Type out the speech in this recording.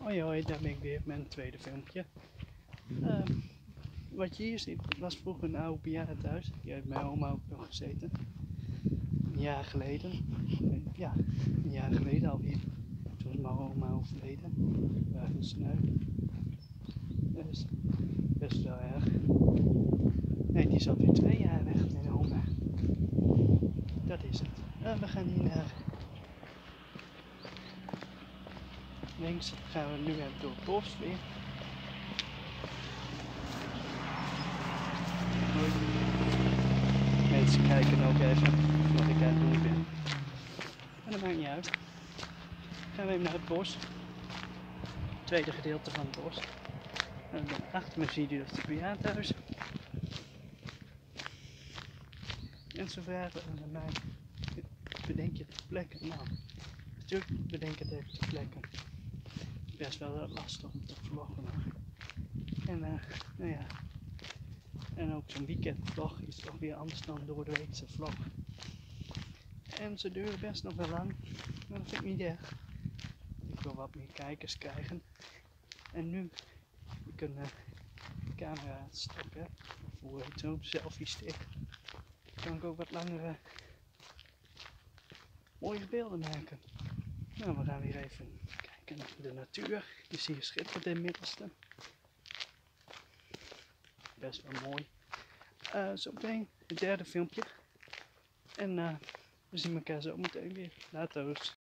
Hoi hoi, daar ben ik weer met een tweede filmpje. Ehm, wat je hier ziet, was vroeger een oude bejaardentehuis. Hier heeft mijn oma ook nog gezeten. Een jaar geleden. Ja, een jaar geleden alweer. Toen is mijn oma overleden. Waren sneu. Dus best wel erg. Nee, die is alweer twee jaar weg, mijn oma. Dat is het. Eh, we gaan hier naar Links gaan we nu even door het bos weer. Mensen kijken ook even wat ik aan het doen ben. Maar dat maakt niet uit. Gaan we even naar het bos. Het tweede gedeelte van het bos. Dan achter me zie je dus het bejaardhuis. En ze vragen aan mij, bedenk je de plekken? Nou, natuurlijk bedenk het even de plekken best wel lastig om te vloggen. En uh, nou ja, en ook zo'n weekendvlog is toch weer anders dan door de weekse vlog. En ze duren best nog wel lang, maar dat vind ik niet erg. Ik wil wat meer kijkers krijgen. En nu, ik een uh, camera stoppen, of hoe heet zo'n selfie stick, kan ik ook wat langere mooie beelden maken. Nou, we gaan weer even kijken de natuur. Ziet hier in het middelste. Best wel mooi. Uh, zo meteen het derde filmpje. En uh, we zien elkaar zo meteen weer. Later.